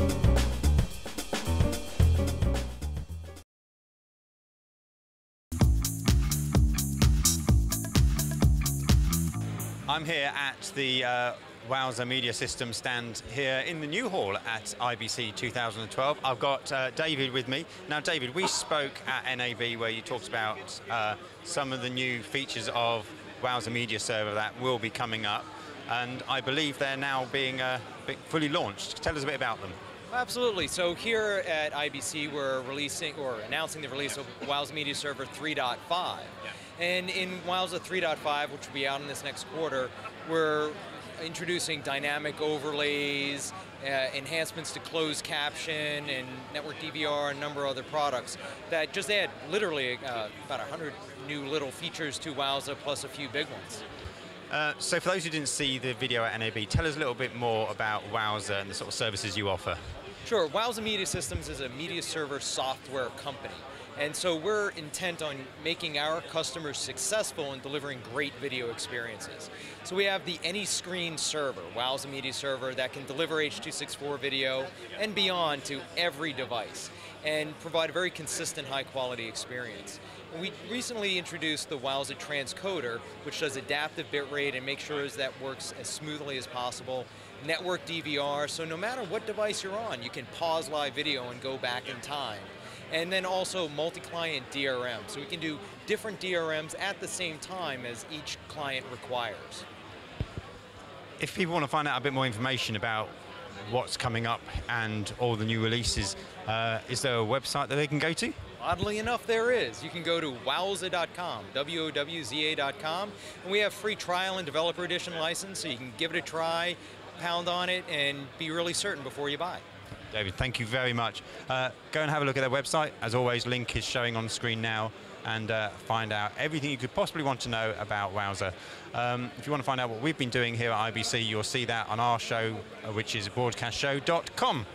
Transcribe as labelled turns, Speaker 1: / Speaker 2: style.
Speaker 1: I'm here at the uh, Wowza Media System stand here in the New Hall at IBC 2012. I've got uh, David with me. Now, David, we spoke at NAB where you talked about uh, some of the new features of Wowza Media Server that will be coming up, and I believe they're now being uh, fully launched. Tell us a bit about them.
Speaker 2: Absolutely. So here at IBC, we're releasing or announcing the release of Wowza Media Server 3.5. Yeah. And in Wowza 3.5, which will be out in this next quarter, we're introducing dynamic overlays, uh, enhancements to closed caption and network DVR and a number of other products that just add literally uh, about 100 new little features to Wowza plus a few big ones.
Speaker 1: Uh, so for those who didn't see the video at NAB, tell us a little bit more about Wowza and the sort of services you offer.
Speaker 2: Sure, Wowza Media Systems is a media server software company. And so we're intent on making our customers successful in delivering great video experiences. So we have the AnyScreen server, Wowza Media Server, that can deliver H.264 video and beyond to every device and provide a very consistent high quality experience. We recently introduced the Wowza transcoder, which does adaptive bitrate and makes sure that works as smoothly as possible. Network DVR, so no matter what device you're on, you can pause live video and go back in time and then also multi-client DRM. So we can do different DRMs at the same time as each client requires.
Speaker 1: If people want to find out a bit more information about what's coming up and all the new releases, uh, is there a website that they can go to?
Speaker 2: Oddly enough, there is. You can go to wowza.com, W-O-W-Z-A.com, and we have free trial and developer edition license, so you can give it a try, pound on it, and be really certain before you buy.
Speaker 1: David, thank you very much. Uh, go and have a look at their website. As always, link is showing on screen now and uh, find out everything you could possibly want to know about Wowza. Um, if you want to find out what we've been doing here at IBC, you'll see that on our show, uh, which is broadcastshow.com.